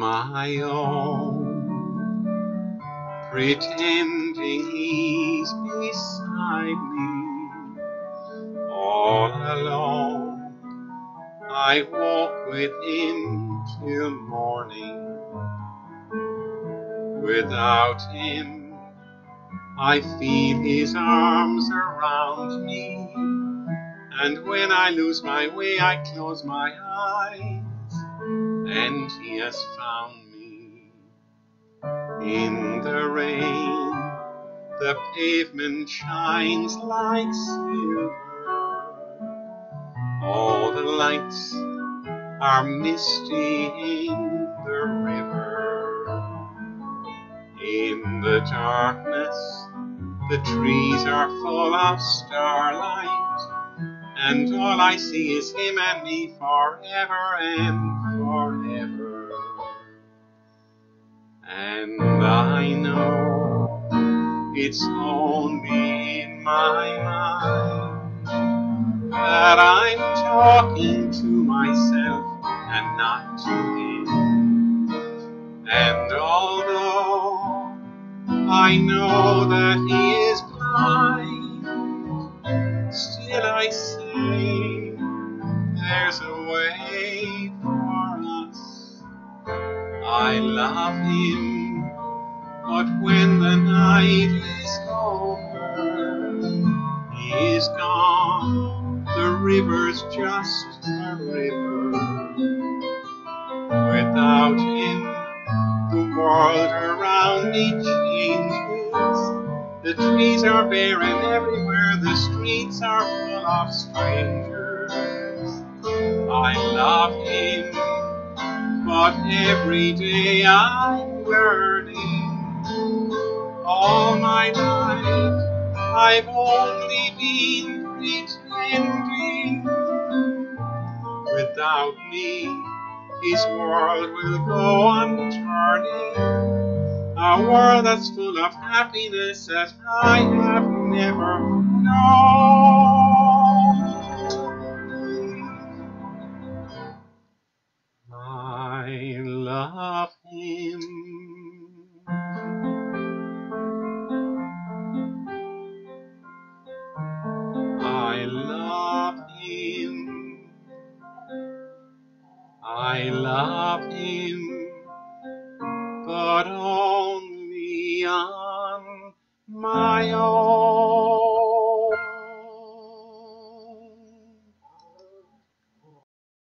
my own, pretending he's beside me. All alone, I walk with him till morning. Without him, I feel his arms around me. And when I lose my way, I close my eyes, and he has found me. In the rain, the pavement shines like silver. All the lights are misty in the river. In the darkness, the trees are full of starlight and all I see is him and me forever and I know it's only in my mind that I'm talking to myself and not to him. And although I know that he is blind, still I say there's a way for us. I love him, but when the night is over, he's gone. The river's just a river. Without him, the world around me changes. The trees are barren everywhere, the streets are full of strangers. I love him, but every day I'm learning. All my life I've only been pretending. Without me, his world will go on turning. A world that's full of happiness that I have never known. My love I love him, but only on my own.